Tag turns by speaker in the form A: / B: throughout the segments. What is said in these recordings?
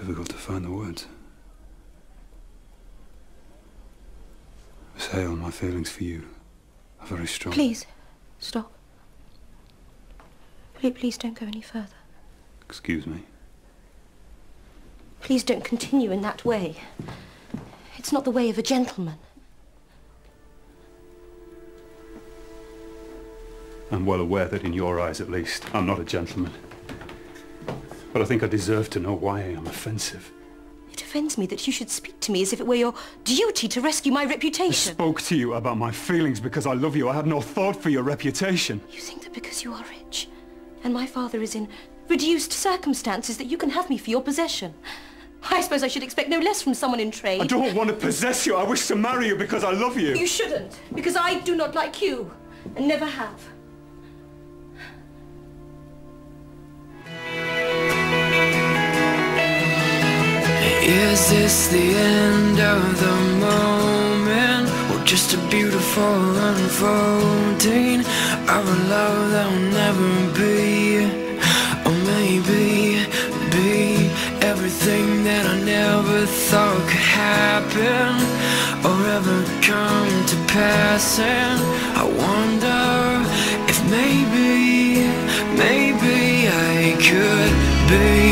A: difficult to find the words. Miss Hale, my feelings for you are very strong.
B: Please, stop. Please, please don't go any further.
A: Excuse me.
B: Please don't continue in that way. It's not the way of a gentleman.
A: I'm well aware that in your eyes, at least, I'm not a gentleman. But I think I deserve to know why I am offensive.
B: It offends me that you should speak to me as if it were your duty to rescue my reputation.
A: I spoke to you about my feelings because I love you. I had no thought for your reputation.
B: You think that because you are rich, and my father is in reduced circumstances, that you can have me for your possession. I suppose I should expect no less from someone in trade.
A: I don't want to possess you. I wish to marry you because I love you.
B: You shouldn't, because I do not like you, and never have.
C: Is this the end of the moment? Or just a beautiful unfolding of a love that will never be? Or maybe be everything that I never thought could happen or ever come to pass. And I wonder if maybe, maybe I could be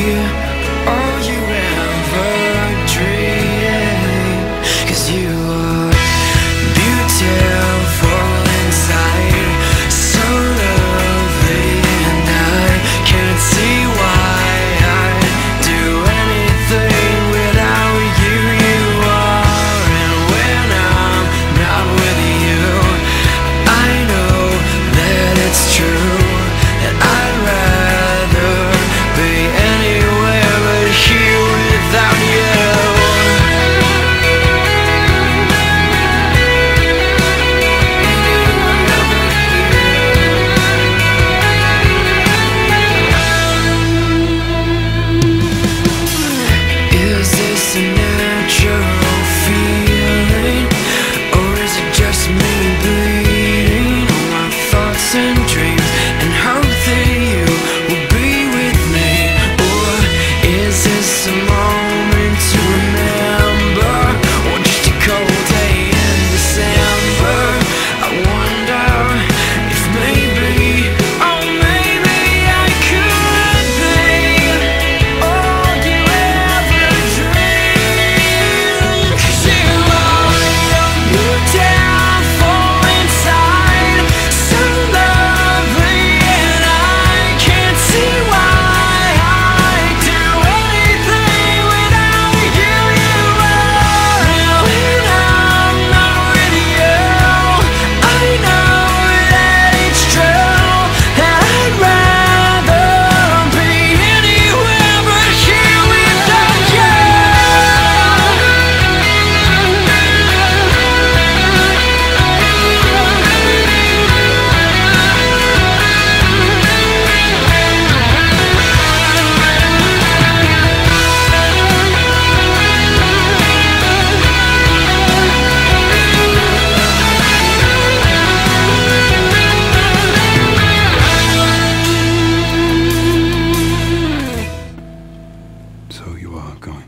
C: So you are
A: going.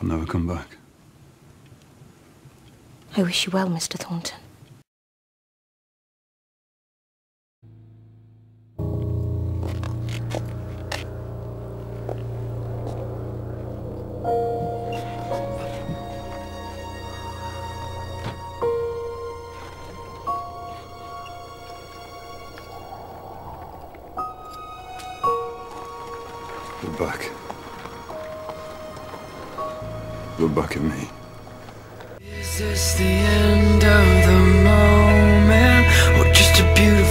A: I'll never come back.
B: I wish you well, Mr. Thornton.
A: back. Look back me.
C: Is this the end of the moment? Or just a beautiful